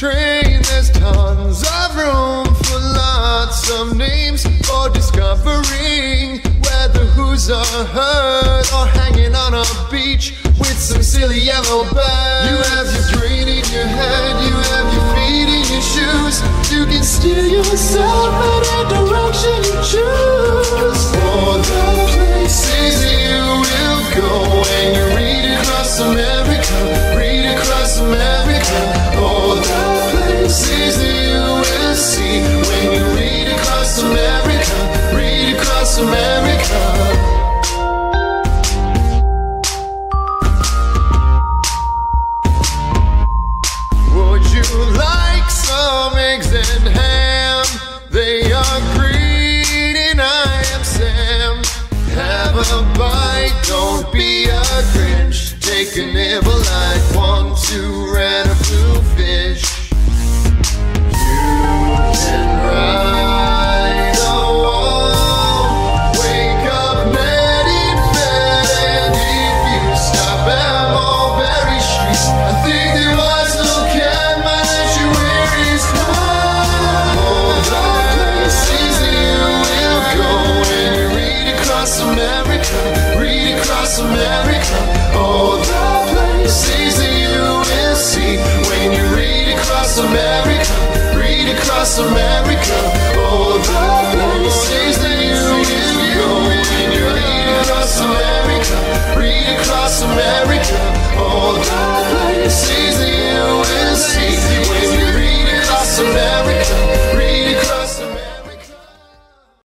train, there's tons of room for lots of names for discovering whether who's a herd or hanging on a beach with some silly yellow birds. You have your brain in your head, you have your feet in your shoes, you can steer yourself. America, all the places that you will see when you read across America, read across America, all the places that you will go when you read across America, read across America, all the places.